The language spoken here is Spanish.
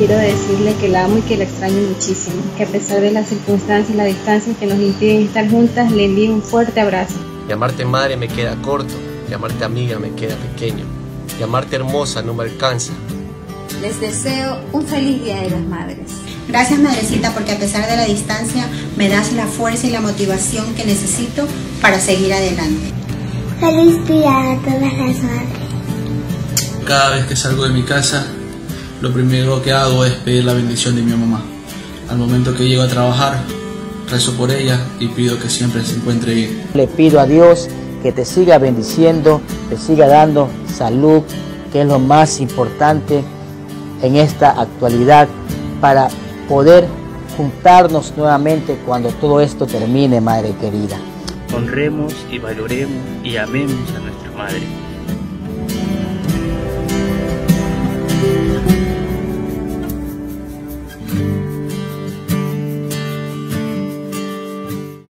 quiero decirle que la amo y que la extraño muchísimo, que a pesar de las circunstancias y la distancia que nos impiden estar juntas, le envío un fuerte abrazo. Llamarte madre me queda corto, llamarte amiga me queda pequeño, llamarte hermosa no me alcanza. Les deseo un feliz Día de las Madres. Gracias Madrecita porque a pesar de la distancia me das la fuerza y la motivación que necesito para seguir adelante. Feliz día a todas las madres. Cada vez que salgo de mi casa, lo primero que hago es pedir la bendición de mi mamá. Al momento que llego a trabajar, rezo por ella y pido que siempre se encuentre bien. Le pido a Dios que te siga bendiciendo, te siga dando salud, que es lo más importante en esta actualidad para poder juntarnos nuevamente cuando todo esto termine, Madre querida. Honremos y valoremos y amemos a nuestra Madre